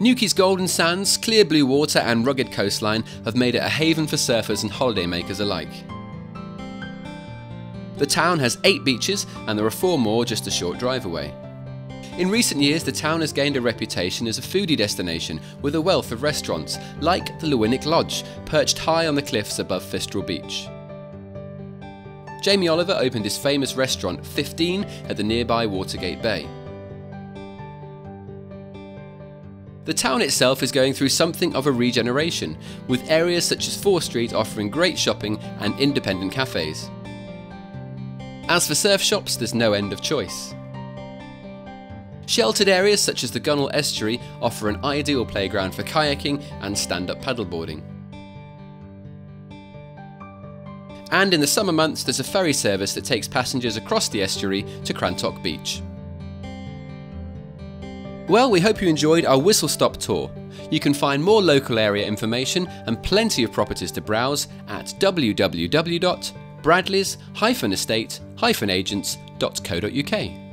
Newquay's golden sands, clear blue water, and rugged coastline have made it a haven for surfers and holidaymakers alike. The town has eight beaches, and there are four more just a short drive away. In recent years, the town has gained a reputation as a foodie destination with a wealth of restaurants, like the Lewinnick Lodge, perched high on the cliffs above Fistral Beach. Jamie Oliver opened his famous restaurant 15 at the nearby Watergate Bay. The town itself is going through something of a regeneration, with areas such as Fore Street offering great shopping and independent cafes. As for surf shops, there's no end of choice. Sheltered areas such as the Gannel Estuary offer an ideal playground for kayaking and stand-up paddleboarding. And in the summer months there's a ferry service that takes passengers across the estuary to Crantock Beach. Well, we hope you enjoyed our whistle stop tour. You can find more local area information and plenty of properties to browse at www.bradleys-estate-agents.co.uk.